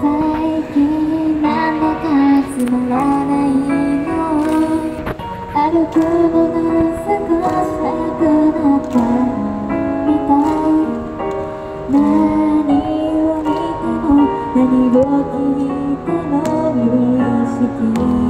最近なんだかつまらないの？歩くのが少し楽なったみたい。何を見ても何を聞いても無意識。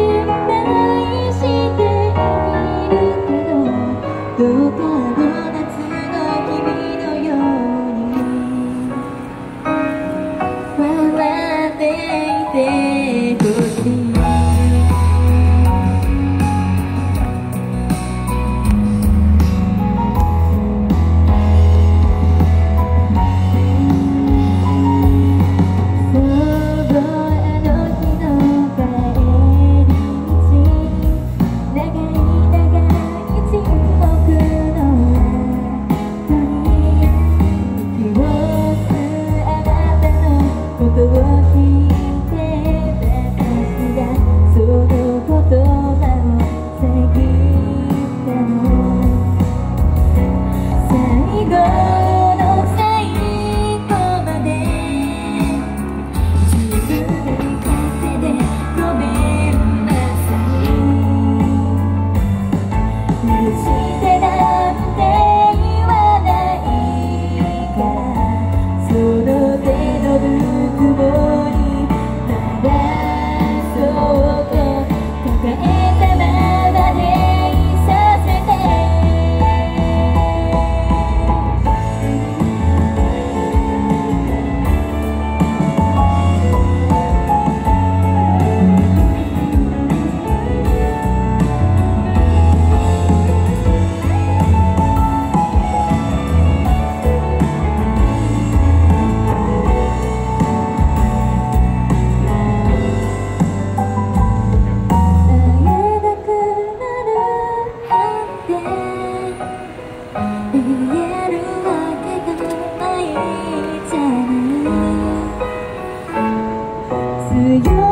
強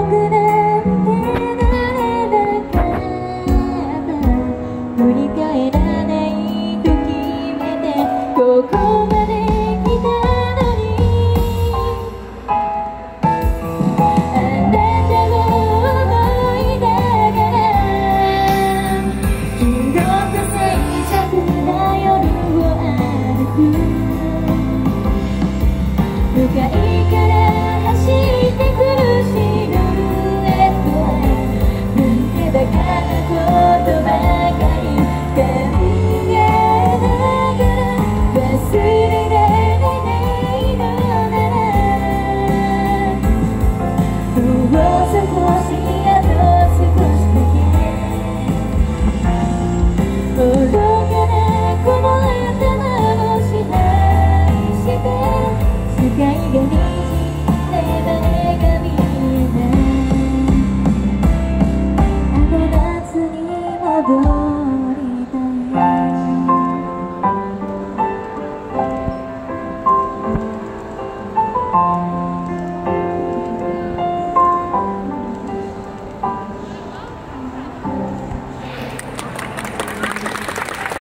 que hay Thank.